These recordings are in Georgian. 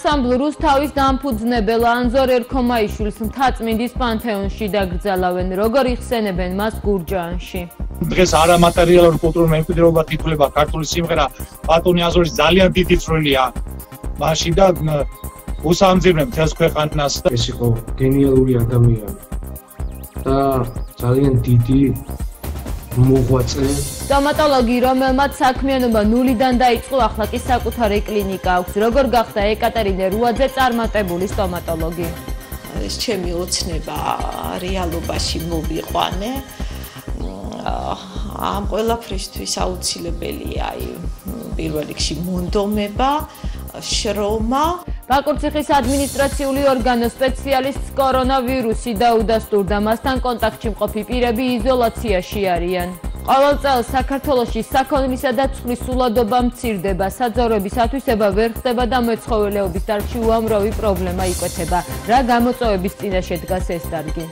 ანსამბლ რუსთავის დამფუძნებელ ანზორ ერქომაიშვილს მთაწმინდის პანთეონში დაგრძალავენ. როგორ იხსენებენ მას გურჯაანში? დღეს არამატერიალური კულტურული მემკვიდრეობა თითქოს ქართული სიმღერა ბატონი აზორის ძალიან დიდი წვლილია. მაშინ და უსამძიმრებ მთელს ქვეყანას და ეს იყო გენიალური ადამიანი. და ძალიან დიდი მოღვაწე. სტომატოლოგი რომელმაც საქმიანობა ნულიდან დაიწყო ახლა კი საკუთარი კლინიკა აქვს. როგორ გახდა ეკატერინე რუაძე წარმატებული სტომატოლოგი ეს ჩემი ოცნება რეალობაში მოვიყვანე. ამ ყველაფრისთვის აუცილებელია აი პირველ რიგში მონდომება შრომა ბაკურციხის ადმინისტრაციული ორგანო სპეციალისტს კორონავირუსი დაუდასტურდა მასთან კონტაქტში მყოფი პირები იზოლაციაში არიან. ყოველ წელს საქართველოში საქონლისა და ცხვრის სულადობა მცირდება. საძოვრების ათვისება ვერ ხდება და მეცხოველეობის დარგში უამრავი პრობლემა იკვეთება. რა გამოწვევების წინაშე დგას ეს დარგი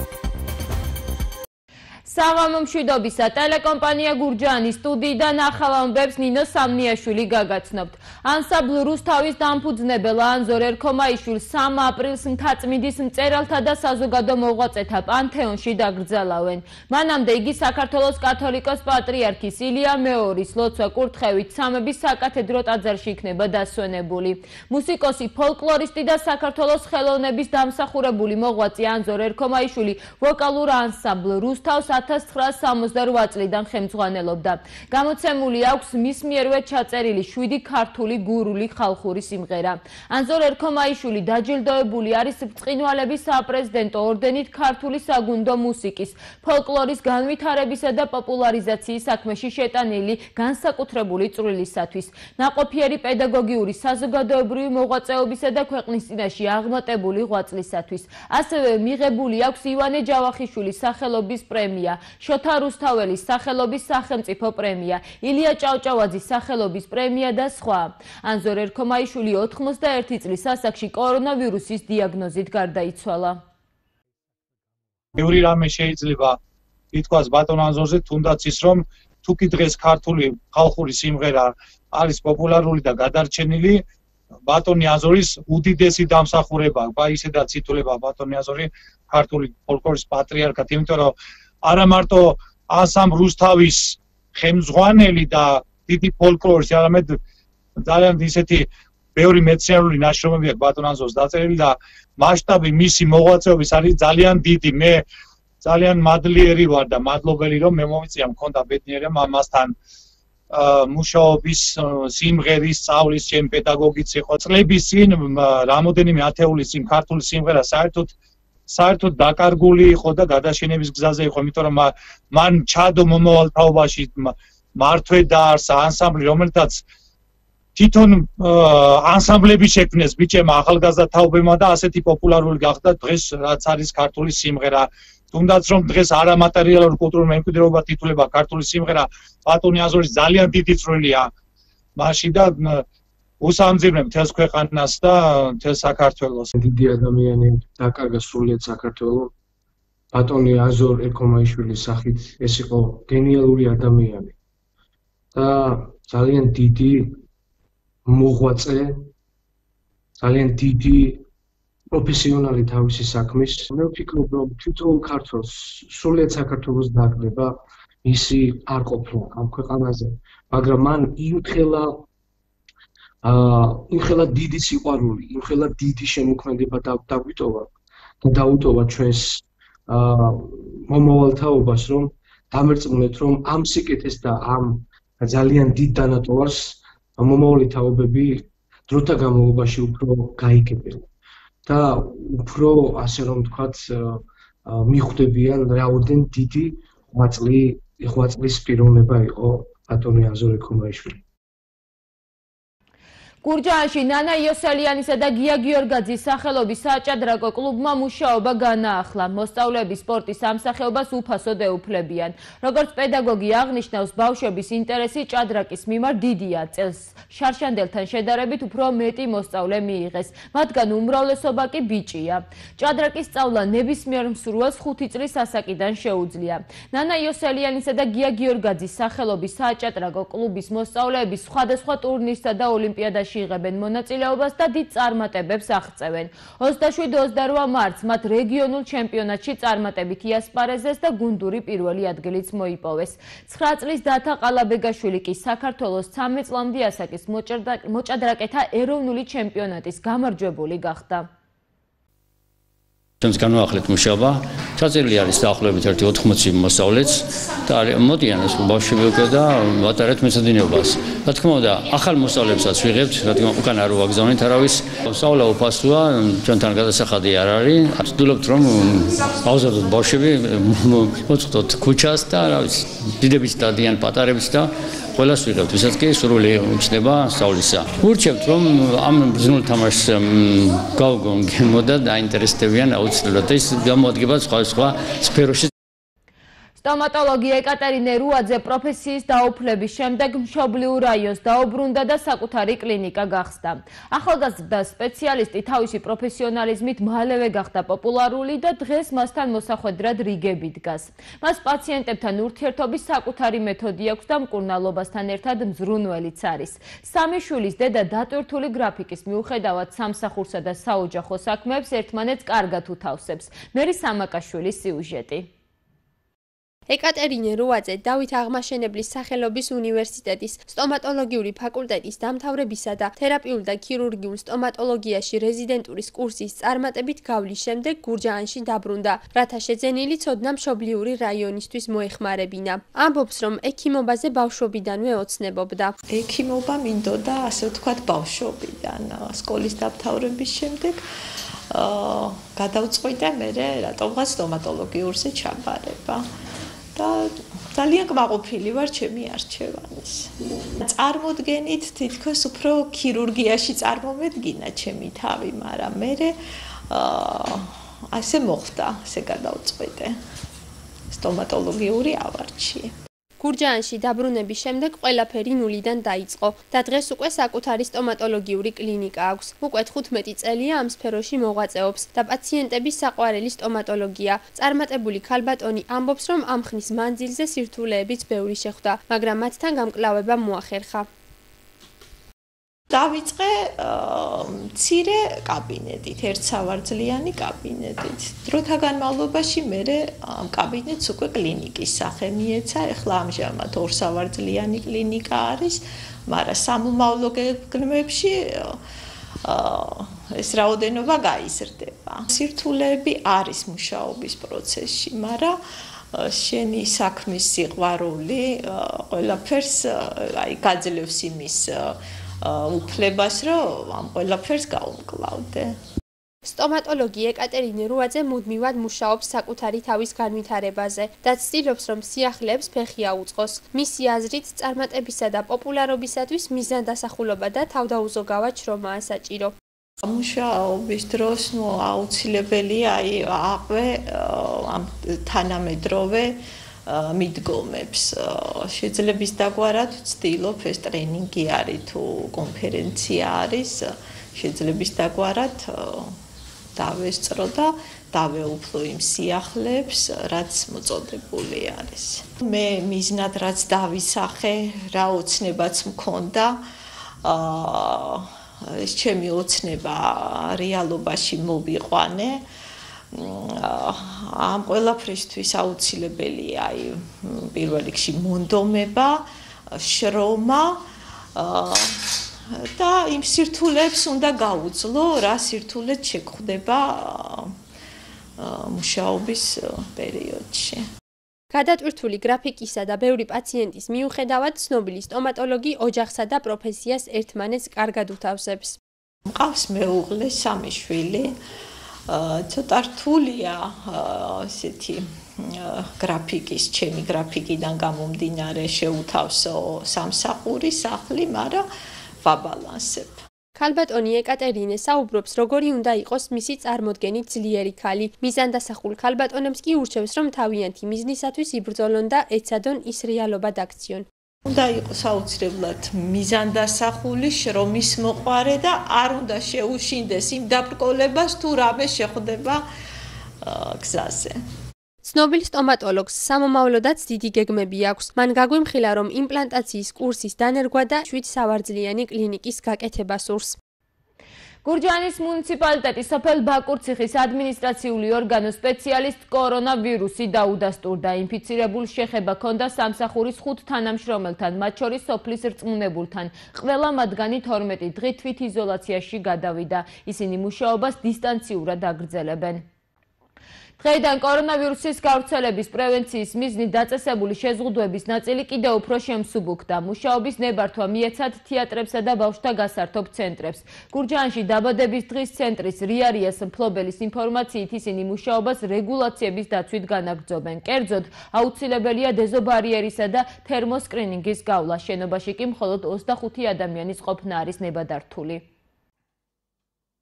საღამო მშვიდობისა ტელეკომპანია გურჯაანი სტუდიიდან ახალამბებს ნინო სამნიაშვილი გაგაცნობთ. ანსაბლ რუსთავის დამფუძნებელ ანზორ ერქომაიშვილს 3 აპრილს მთაწმინდის მწერალთა და საზოგადო მოღვაწეთა პანთეონში დაგრძალავენ. მანამდე იგი საქართველოს კათოლიკოს პატრიარქის ილია მეორის ლოცვა კურთხევით სამების საკათედრო ტაძარში იქნება დასვენებული. მუსიკოსი, ფოლკლორისტი და საქართველოს ხელოვნების დამსახურებული მოღვაწე ანზორ ერქომაიშვილი ვოკალურ ანსაბლ რუსთავს 1968 წლიდან ხელმძღვანელობდა. გამოცემული აქვს მის მიერვე ჩაწერილი 7 ქართული გურული ხალხური სიმღერა. ანზორ ერქომაიშვილი დაჯილდოებული არის ბრწყინვალების საპრეზიდენტო ორდენით ქართული საგუნდო მუსიკის, ფოლკლორის განვითარებისა და პოპულარიზაციის საქმეში შეტანილი განსაკუთრებული წვლილისათვის. ნაყოფიერი პედაგოგიური, საზოგადოებრივი მოღვაწეობისა და ქვეყნის წინაშე აღმატებული ღვაწლისათვის. ასევე მიღებული აქვს ივანე ჯავახიშვილის სახელობის პრემია. შოთა რუსთაველის სახელობის სახელმწიფო პრემია, ილია ჭავჭავაძის სახელობის პრემია და სხვა. ანზორ ერქომაიშვილი 91 წლის ასაკში კორონავირუსის დიაგნოზით გარდაიცვალა. ბევრი რამე შეიძლება ითქვას ბატონ ანზორზე, თუნდაც ის რომ თუკი დღეს ქართული ხალხური სიმღერა არის პოპულარული და გადარჩენილი, ბატონი აზორის უდიდესი დამსახურება, ბა ისედაც ითვლება ბატონი აზორი ქართული ფოლკლორის პატრიარქად, იმიტომ რომ არა მარტო ასამ რუსთავის ხემძღვანელი და დიდი ფოლკლორის, არამედ ძალიან ისეთი ბევრი მეცნიერული ნაშრომები აქვს ბატონანზოს დაწერილი და მასშტაბი მისი მოღვაწეობის არის ძალიან დიდი. მე ძალიან მადლიერი ვარ და მადლობელი რომ მე მომიწია მქონდა ბედნიერება მამასთან მუშაობის სიმღერის სწავლის ჩემ პედაგოგიც იყო. წლების წინ რამოდენიმე ათეული წინ ქართული სიმღერა საერთოდ საერთოდ დაკარგული იყო და გადაშენების გზაზე იყო, იმიტომ რომ მან ჩადო მომავალ თაობაში მართვე და არს ანსამბლი, რომელთაც თვითონ ანსამბლები შექმნეს ბიჭებმა ახალგაზრდა თაობებმა და ასეთი პოპულარული გახდა დღეს რაც არის ქართული სიმღერა. თუნდაც რომ დღეს არამატერიალური კულტურული მემკვიდრეობა თითულება ქართული სიმღერა პატონი აზორის ძალიან დიდი წვლილია. მაშინ და უსამძიმრებ მთელს ქვეყანას და მთელ საქართველოს. დიდი ადამიანი დაკარგა სრულიად საქართველოს. ბატონი აზორ ეკომაიშვილის სახით ეს იყო გენიალური ადამიანი. და ძალიან დიდი მოღვაწე, ძალიან დიდი პროფესიონალი თავისი საქმის. მე ვფიქრობ, რომ თვითონ ქართულს სრულიად საქართველოს დაგდება ისი არ ყოფნა ამ ქვეყანაზე, მაგრამ მან იმხელა აა იმხელა დიდი სიყვარული, იმხელა დიდი შემოქმედება დაგვიტოვა და დაუტოვა ჩვენს აა მომავალთაობას, რომ დამერწმუნეთ, რომ ამ სიკეთეს და ამ ძალიან დიდ დანატოვარს მომავალი თაობები დროთა განმავლობაში უფრო გაიგებენ. და უფრო ასე რომ ვთქვათ მიხვდებიან რაოდენ დიდი ღვაწლი ღვაწლის პიროვნება იყო ატონი აზორე ქომაიშვილი გურჯაანში ნანა იოსელიანისა და გია გიორგაძის სახელობის საჭადრაკო კლუბმა მუშაობა განაახლა. მოსწავლეების სპორტის სამსახეობას უფასოდ ეუფლებიან. როგორც პედაგოგი აღნიშნავს, ბავშვების ინტერესი ჭადრაკის მიმართ დიდია. წელს შარშანდელთან შედარებით უფრო მეტი მოსწავლე მიიღეს. მათგან უმრავლესობა კი ბიჭია. ჭადრაკის სწავლა ნებისმიერ მსურველს 5 წლის ასაკიდან შეუძლია. ნანა იოსელიანისა და გია გიორგაძის სახელობის საჭადრაკო კლუბის მოსწავლეები სხვადასხვა ტურნირსა და ოლიმპიადაში ოლიმპიადაში იღებენ მონაწილეობას და დიდ წარმატებებს აღწევენ. 27-28 მარტს მათ რეგიონულ ჩემპიონატში წარმატებით იასპარეზეს და გუნდური პირველი ადგილიც მოიპოვეს. 9 წლის დათა ყალაბეგაშვილი კი საქართველოს 13 წლამდე ასაკის მოჭადრაკეთა ეროვნული ჩემპიონატის გამარჯვებული გახდა. ჩვენს განვახლეთ მუშაობა. ჩაწერილი არის დაახლოებით 1.80 მოსავლეც და მოდიან ეს ბავშვები უკვე და ვატარებთ მეცადინეობას. რა თქმა უნდა, ახალ მოსავლებსაც ვიღებთ, რა თქმა უნდა, უკან არ ვაგზავნით არავის. სწავლა უფასოა, ჩვენთან გადასახადი არ არის. ვცდილობთ რომ აუზადოთ ბავშვები, მოწყოთ ქუჩას და რა ვიცი, დიდებიც და დიან პატარებიც და ყველას ვიღებთ, ვისაც კი სრული უჩნდება სწავლისა. ვურჩევთ რომ ამ ბზნულ თამაშს გავგონგემო და დაინტერესდებიან აუცილებლად ეს გამოადგება სხვა სხვა სფეროში სტომატოლოგი ეკატერინე რუაძე პროფესიის დაუფლების შემდეგ მშობლიურ რაიონს დაუბრუნდა და საკუთარი კლინიკა გახსნა. ახალგაზრდა სპეციალისტი თავისი პროფესიონალიზმით მალევე გახდა პოპულარული და დღეს მასთან მოსახვედრად რიგები დგას. მას პაციენტებთან ურთიერთობის საკუთარი მეთოდი აქვს და მკურნალობასთან ერთად მზრუნველიც არის. სამი შვილის დედა დატვირთული გრაფიკის მიუხედავად სამსახურსა და საოჯახო საქმეებს ერთმანეთს კარგად უთავსებს. მერი სამაკაშვილის სიუჟეტი ეკატერინე როაძე დავით აღმაშენებლის სახელობის უნივერსიტეტის სტომატოლოგიური ფაკულტეტის დამთავრებისა და თერაპიულ და ქირურგიულ სტომატოლოგიაში რეზიდენტურის კურსის წარმატებით გავლის შემდეგ გურჯაანში დაბრუნდა, რათა შეძენილი ცოდნა მშობლიური რაიონისთვის მოეხმარებინა. ამბობს, რომ ექიმობაზე ბავშვობიდანვე ოცნებობდა. ექიმობა მინდოდა, ასე ვთქვათ, ბავშვობიდან, სკოლის დამთავრების შემდეგ. აა გადავწყვიტე მე რატომღაც სტომატოლოგიურზე ჩაბარება. და ძალიან კმაყოფილი ვარ ჩემი არჩევანის. წარმოდგენით თითქოს უფრო ქირურგიაში წარმომედგინა ჩემი თავი, მაგრამ მე აა ასე მოხდა, ასე გადავწყვეტე. სტომატოლოგიური ავარჩი. გურჯაანში დაბრუნების შემდეგ ყველაფერი ნულიდან დაიწყო და დღეს უკვე საკუთარი სტომატოლოგიური კლინიკა აქვს. უკვე 15 წელია ამ სფეროში მოღვაწეობს და პაციენტების საყვარელი სტომატოლოგია. წარმატებული ქალბატონი ამბობს, რომ ამ ხნის მანძილზე სირთულეებიც ბევრი შეხვდა, მაგრამ მათთან გამკლავება მოახერხა. დავიწყე მცირე კაბინეტით, ერთსავარძლიანი კაბინეტით. დროთა განმავლობაში მე ამ კაბინეტს უკვე კლინიკის სახე მიეცა. ეხლა ამჟამად ორსავარძლიანი კლინიკა არის, მაგრამ სამომავლო გეგმებში ეს რაოდენობა გაიზრდება. სირთულეები არის მუშაობის პროცესში, მაგრამ შენი საქმის სიყვარული ყველაფერს აი გაძლევს იმის უფლებას, რომ ამ ყველაფერს გაუმკლავდე. სტომატოლოგი ეკატერინე რუაძე მუდმივად მუშაობს საკუთარი თავის განვითარებაზე და ცდილობს, რომ სიახლეებს ფეხი აუწყოს. მისი აზრით, წარმატებისა და პოპულარობისათვის მიზანდასახულობა და თავდაუზოგავა შრომაა საჭირო. მუშაობის დროს, ნუ აუცილებელია აი აყვე ამ თანამედროვე მიდგომებს. შეძლების დაგვარად ვცდილობ ეს ტრენინგი არის თუ კონფერენცია არის შეძლების დაგვარად დავესწრო და დავეუფლო იმ სიახლეებს რაც მოწოდებული არის. მე მიზნად რაც დავისახე რა ოცნებაც მქონდა აა ეს ჩემი ოცნება რეალობაში მოვიყვანე ამ ყველაფრისთვის აუცილებელია აი პირველ რიგში მონდომება, შრომა და იმ სირთულეებს უნდა გაუძლო, რა სირთულეც შეგხვდება მუშაობის პერიოდში. გადატვირთული გრაფიკისა და ბევრი პაციენტის მიუხედავად ცნობილი სტომატოლოგი ოჯახსა და პროფესიას ერთმანეთს კარგად უთავსებს. მყავს მეუღლე, სამი შვილი. ცოტა რთულია ესეთი გრაფიკის, ჩემი გრაფიკიდან გამომდინარე შეუთავსო სამსახური, სახლი, მაგრამ ვაბალანსებ. ქალბატონი ეკატერინე საუბრობს, როგორი უნდა იყოს მისი წარმოდგენით ძლიერი ქალი. მიზანდასახულ ქალბატონებს კი ურჩევს, რომ თავიანთი მიზნისათვის იბრძოლონ და ეცადონ ის რეალობა დაქციონ. უნდა იყოს აუცილებლად მიზანდასახული შრომის მოყარე და არ უნდა შეუშინდეს იმ დაბრკოლებას თუ რამე შეხვდება გზაზე. ცნობილ სტომატოლოგს სამომავლოდაც დიდი გეგმები აქვს. მან გაგვიმხილა, რომ იმპლანტაციის კურსის დანერგვა და 7 სავარძლიანი კლინიკის გაკეთება სურს. გურჯაანის მუნიციპალიტეტის სოფელ ბაკურციხის ადმინისტრაციული ორგანოს სპეციალისტ კორონავირუსი დაუდასტურდა. ინფიცირებულ შეხება ჰქონდა სამსახურის ხუთ თანამშრომელთან, მათ შორის სოფლის რწმუნებულთან. ყველა მათგანი 12 დღით თვითიზოლაციაში გადავიდა. ისინი მუშაობას დისტანციურად აგრძელებენ. დღეიდან კორონავირუსის გავრცელების პრევენციის მიზნით დაწესებული შეზღუდვების ნაწილი კიდევ უფრო შემსუბუქდა. მუშაობის ნებართვა მიეცათ თეატრებსა და ბავშვთა გასართობ ცენტრებს. გურჯაანში დაბადების დღის ცენტრის რიარიას მფლობელის ინფორმაციით ისინი მუშაობას რეგულაციების დაცვით განაგრძობენ. კერძოდ, აუცილებელია დეზობარიერისა და თერმოსკრინინგის გავლა. შენობაში კი მხოლოდ 25 ადამიანის ყოფნა არის ნებადართული.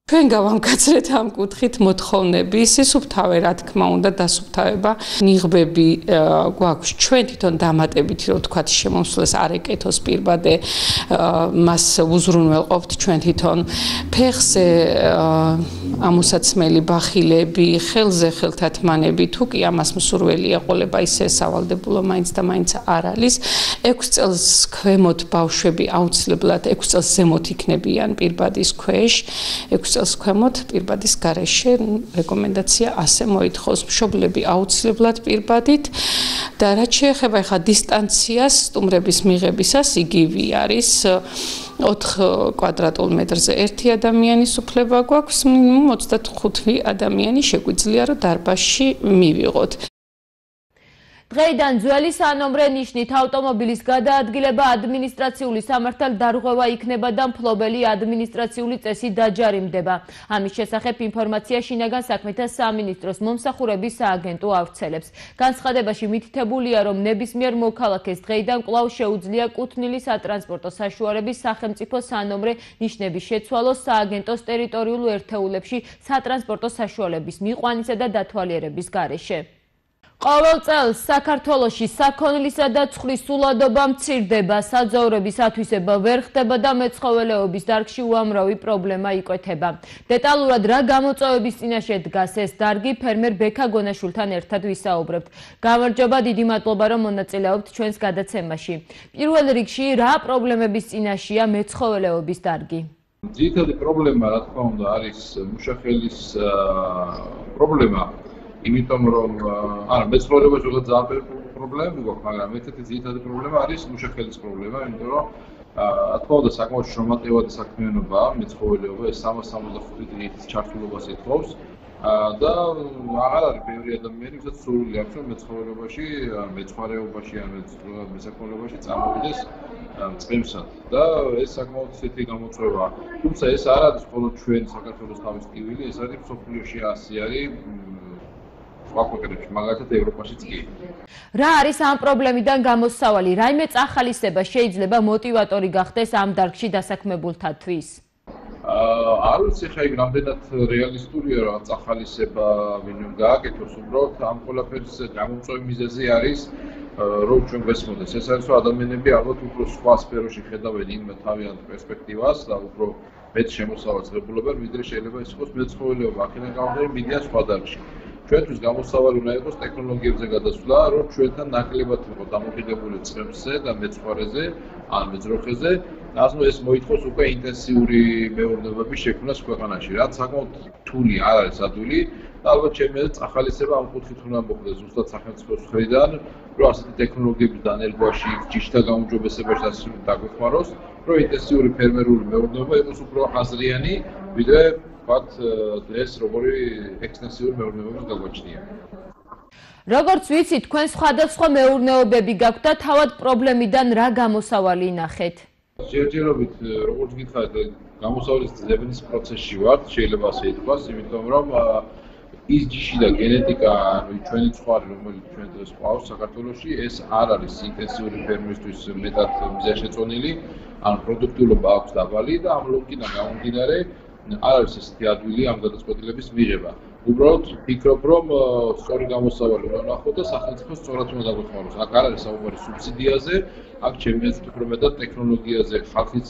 ჩვენ გავამკაცრეთ ამ კუთხით მოთხოვნები, სისუფთავე რა თქმა უნდა დასუფთავება ნიღბები გვაქვს ჩვენ თვითონ დამატებითი რო თქვა შემოსვლას არ ეკეთოს პირბადე მას უზრუნველყოფთ ჩვენ თვითონ ფეხზე ამოსაცმელი ბახილები, ხელზე ხელთათმანები, თუ კი ამას მსურველი ეყოლება ისე სავალდებულო მაინც და მაინც არ არის. 6 წელს ქვემოთ ბავშვები აუცილებლად 6 წელს ზემოთ იქნებიან პირბადის ქვეშ. 6 წელს ქვემოთ პირბადის გარეშე რეკომენდაცია ასე მოითხოვს. მშობლები აუცილებლად პირბადით და რაც შეეხება ხა დისტანციას სტუმრების მიღებისას იგივე არის 4 კვადრატულ მეტრზე ერთი ადამიანის უფლება გვაქვს მინიმუმ 25 ადამიანი შეგვიძლია რომ დარბაზში მივიღოთ დღეიდან ძველი სანომრე ნიშნით ავტომობილის გადაადგილება ადმინისტრაციული სამართალ დარღვევა იქნება და მფლობელი ადმინისტრაციული წესი დაჯარიმდება. ამის შესახებ ინფორმაცია შინაგან საქმეთა სამინისტროს მომსახურების სააგენტო ავრცელებს. განცხადებაში მითითებულია, რომ ნებისმიერ მოქალაქეს დღეიდან კვლავ შეუძლია კუთვნილი სატრანსპორტო საშუალების სახელმწიფო სანომრე ნიშნების შეცვალო სააგენტოს ტერიტორიულ ერთეულებში სატრანსპორტო საშუალების მიყვანისა და დათვალიერების გარეშე. ყოველ წელს საქართველოში საქონლისა და ცხვრის სულადობა მცირდება, საძოვრების ათვისება ვერ ხდება და მეცხოველეობის დარგში უამრავი პრობლემა იკვეთება. დეტალურად რა გამოწვევების წინაშე დგას ეს დარგი, ფერმერ ბექა გონაშულთან ერთად ვისაუბრებთ. გამარჯობა, დიდი მადლობა, რომ მონაწილეობთ ჩვენს გადაცემაში. პირველ რიგში, რა პრობლემების წინაშეა მეცხოველეობის დარგი? ძირითადი პრობლემა, რა თქმა უნდა, არის მუშახელის პრობლემა. იმიტომ რომ არა მეცხოვრებაში უკვე ძალიან პრობლემები გვაქვს, მაგრამ ერთ-ერთი ძირითადი პრობლემა არის მუშახელის პრობლემა, იმიტომ რომ აა თქო და საკმაოდ შრომატევადი საქმიანობა, მეცხოველეობა ეს 365 დღის ჩართულობას ეთხოვს. და აღარ არის ბევრი ადამიანი, ვისაც სურვილი აქვს რომ მეცხოველეობაში, მეცხვარეობაში ან მესაქონლეობაში წამოვიდეს წემსად და ეს საკმაოდ ისეთი გამოწვევაა. თუმცა ეს არ არის მხოლოდ ჩვენ საქართველოს თავის ტივილი, ეს არის სოფლიოში ასე არის სხვა ქვეყნებში, მაგალითად ევროპაშიც კი. რა არის ამ პრობლემიდან გამოსავალი? რაიმე წახალისება შეიძლება მოტივატორი გახდეს ამ დარგში დასაქმებულთათვის? აა არ ვიცი ხა იქ რამდენად რეალისტურია რა წახალისება ვინმე გააკეთოს, უბრალოდ ამ ყველაფერის გამომწვევი მიზეზი არის რომ ჩვენ გვესმოდეს. ეს არის რომ ადამიანები ალბათ უფრო სხვა სფეროში ხედავენ ინმე თავიანთ პერსპექტივას და უფრო მეტ შემოსავალს ღებულებენ, ვიდრე შეიძლება ეს იყოს მეცხოველეობა. აქედან გამომდინარე მიდიან სხვა დარგში. ჩვენთვის გამოსავალი უნდა იყოს ტექნოლოგიებზე გადასვლა, რომ ჩვენთან ნაკლებად იყოს დამოკიდებული წრემსზე და მეცხვარეზე, ან მეძროხეზე, ასე ეს მოითხოვს უკვე ინტენსიური მეურნეობების შექმნას ქვეყანაში, რაც საკმაოდ რთული არ არის ადვილი. და ალბათ ჩემი აზრით ახალისება ამ კუთხით უნდა მოხდეს ზუსტად სახელმწიფოს მხრიდან, რომ ასეთი ტექნოლოგიების დანერგვაში, ჯიშთა გაუმჯობესებაში ასე დაგვეხმაროს, რომ ინტენსიური ფერმერული მეურნეობა იყოს უფრო აზრიანი, ვიდრე ვთქვათ, დღეს როგორი ექსტენსიური მეურნეობები გაგვაჩნია. როგორც ვიცი, თქვენ სხვადასხვა მეურნეობები გაქვთ და თავად პრობლემიდან რა გამოსავალი ნახეთ? ჯერჯერობით, როგორც გითხარით, გამოსავლის ძებნის პროცესში ვართ, შეიძლება ასე ითქვას, იმიტომ რომ ის ჯიში და გენეტიკა, ანუ ჩვენი ცხვარი, რომელიც ჩვენ დღეს ყავს საქართველოში, ეს არ არის ინტენსიური ფერმისთვის მეტად მიზანშეწონილი, ან პროდუქტიულობა აქვს დაბალი და ამ ლოგიკიდან გამომდინარე, არ არის ესეთი ადვილი ამ გადაწყვეტილების მიღება. უბრალოდ ფიქრობ, რომ სწორი გამოსავალი უნდა ნახო და სახელმწიფო სწორად უნდა დაგვეხმაროს. აქ არ არის საუბარი სუბსიდიაზე, აქ ჩემი აზრით უფრო მეტად ტექნოლოგიაზე, ხალხის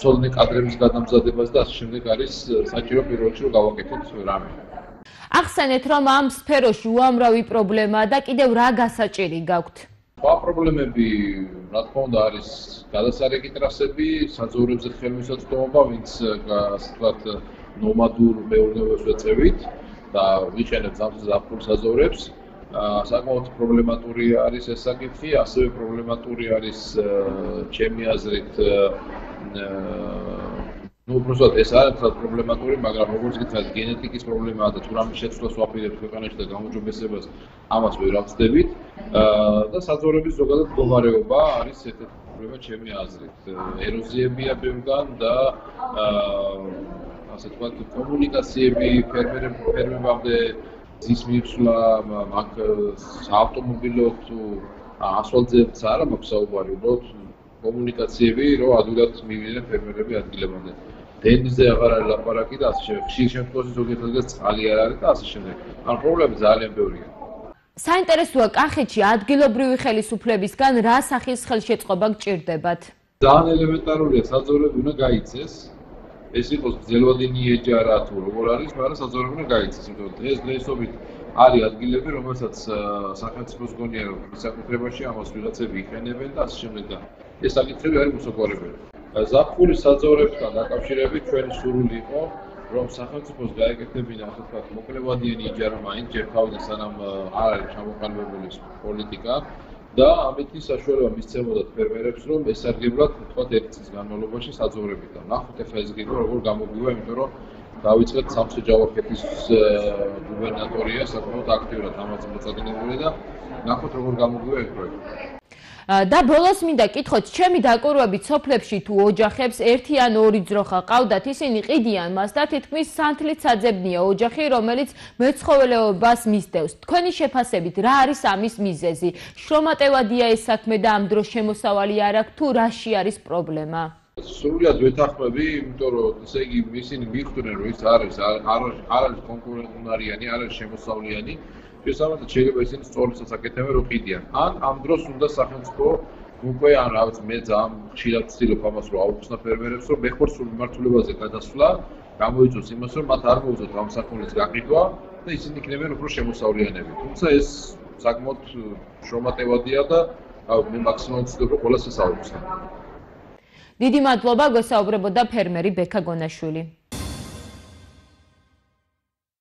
ცოდნე კადრების გადამზადებას და ასე შემდეგ არის საჭირო პირველში რომ გავაკეთოთ რამე. ახსენეთ, რომ ამ სფეროში უამრავი პრობლემაა და კიდევ რა გასაჭირი გაქვთ? სხვა პრობლემები, რა თქმა უნდა, არის გადასარეკი ტრასები, საძოვრებზე ხელმისაწვდომობა, ვინც ასე ვთქვათ, ნომადურ მეურნეობებს ეწევით და ვიყენებთ ზაფხულ საზოვრებს. საკმაოდ პრობლემატური არის ეს საკითხი, ასევე პრობლემატური არის ჩემი აზრით უბრალოდ ეს არ არის პრობლემატური, მაგრამ როგორც გითხარით, გენეტიკის პრობლემაა და თუ რამის შეცვლას ვაპირებთ ქვეყანაში და გამოჯობესებას, ამას ვერ ახსდებით. და საძოვრების ზოგადად მდგომარეობა არის ერთ-ერთი პრობლემა ჩემი აზრით. ეროზიებია ბევრგან და ასე ვთქვათ, კომუნიკაციები ფერმერებთან ფერმებამდე ზის მივსვლა, მაგ საავტომობილო თუ ასვალძებს არა მაქვს საუბარი, უბრალოდ კომუნიკაციები, რომ ადვილად მივიდნენ ფერმერები ადგილებამდე. დენზე აღარ არის ლაპარაკი და ასე შემდეგ. ხშირ შემთხვევაში ზოგიერთ ადგილას წყალი არ არის და ასე შემდეგ. ან პრობლემები ძალიან ბევრია. საინტერესოა კახეთში ადგილობრივი ხელისუფლებისგან რა სახის ხელშეწყობა გჭირდებათ? ძალიან ელემენტარულია საძოვრები უნდა გაიცეს. ეს იყოს ძელვადინი ეჯარა თუ როგორ არის, მაგრამ საზოგადოება გაიცეს, იმიტომ რომ დღეს დღესობით არის ადგილები, რომელსაც სახელმწიფოს გონია რომ საკუთრებაში ამას ვიღაცები იყენებენ და ასე შემდეგ და ეს საკითხები არის მოსაგვარებელი. ზაფხულის საძოვრებთან დაკავშირებით ჩვენი სურვილი იყო რომ სახელმწიფოს გაეკეთებინა ასე ვთქვათ მოკლევადიანი იჯარა მაინც ჯერ თავიდან სანამ არ არის ჩამოყალიბებული პოლიტიკა და ამითი საშუალება მისცემოდათ ფერმერებს, რომ ესარგებლათ თქვათ ერთ წლის განმავლობაში საძოვრებით და ნახოთ ახლა ეს გიგო როგორ გამოგვივა, იმიტომ რომ დავიწყეთ სამშე ჯავახეთის გუბერნატორია საკმაოდ აქტიურად ამას მოწადინებული და ნახოთ როგორ გამოგვივა ეს პროექტი. და ბოლოს მინდა კითხოთ, ჩემი დაკვირვებით სოფლებში თუ ოჯახებს ერთი ან ორი ძროხა ყავდათ, ისინი ყიდიან მას და თითქმის სანთლით საძებნია ოჯახი, რომელიც მეცხოველეობას მისდევს. თქვენი შეფასებით, რა არის ამის მიზეზი? შრომატევადია ეს საქმე და ამ დროს შემოსავალი არ აქვს თუ რაში არის პრობლემა? სრულად ვეთანხმები, იმიტომ რომ ესე იგი ისინი მიხვდნენ, რომ ის არის არ არის კონკურენტუნარიანი, არ არის შემოსავლიანი. შესაბამისად შეიძლება ისინი სწორსაც აკეთებენ რომ ყიდიან. ან ამ დროს უნდა სახელმწიფო უკვე ან რაღაც მე ძალიან ხშირად ვცდილობ ამას რომ აუხსნა ფერმერებს რომ მეხორ სულ მიმართულებაზე გადასვლა გამოიწვევს იმას რომ მათ არ მოუწევთ ამ საქონლის გაყიდვა და ისინი იქნებიან უფრო შემოსავლიანები. თუმცა ეს საკმაოდ შრომატევადია და მე მაქსიმალურად ვცდილობ რომ ყველას ეს აუხსნა დიდი მადლობა გესაუბრებოდა ფერმერი ბექა გონაშვილი